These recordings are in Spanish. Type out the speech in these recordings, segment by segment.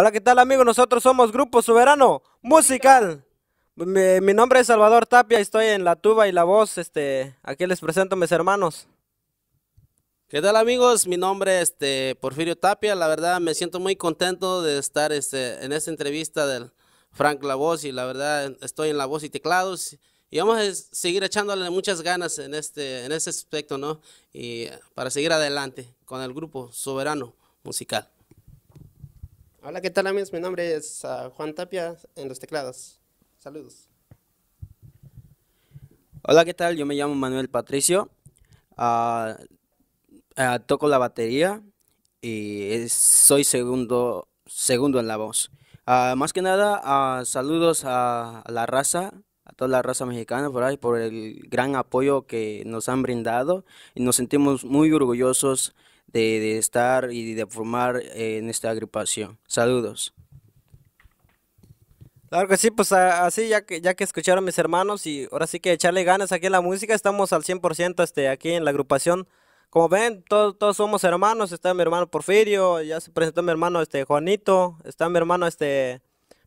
Hola, ¿qué tal amigos? Nosotros somos Grupo Soberano Musical. Mi, mi nombre es Salvador Tapia, estoy en la tuba y la voz. Este, aquí les presento a mis hermanos. ¿Qué tal amigos? Mi nombre es este, Porfirio Tapia. La verdad me siento muy contento de estar este, en esta entrevista del Frank La Voz y la verdad estoy en la voz y teclados y vamos a seguir echándole muchas ganas en este, en ese aspecto, ¿no? Y para seguir adelante con el grupo Soberano Musical. Hola, ¿qué tal amigos? Mi nombre es uh, Juan Tapia en los teclados. Saludos. Hola, ¿qué tal? Yo me llamo Manuel Patricio. Uh, uh, toco la batería y soy segundo, segundo en la voz. más que nada, saludos a, la raza, a toda la raza mexicana por el gran apoyo que nos han brindado y nos sentimos muy orgullosos de, de estar y de formar en esta agrupación. Saludos. Claro que sí, pues así ya que ya que escucharon mis hermanos y ahora sí que echarle ganas aquí en la música, estamos al 100% este, aquí en la agrupación. Como ven, todos, todos somos hermanos, está mi hermano Porfirio, ya se presentó mi hermano este Juanito, está mi hermano este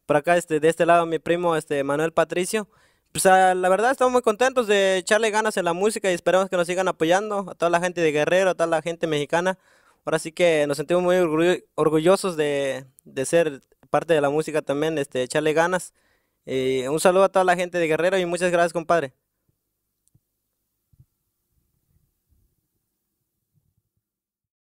por acá este de este lado mi primo este Manuel Patricio. Pues la verdad estamos muy contentos de echarle ganas en la música y esperamos que nos sigan apoyando a toda la gente de Guerrero, a toda la gente mexicana. Ahora sí que nos sentimos muy orgullosos de, de ser parte de la música también, este, echarle ganas. Y un saludo a toda la gente de Guerrero y muchas gracias, compadre.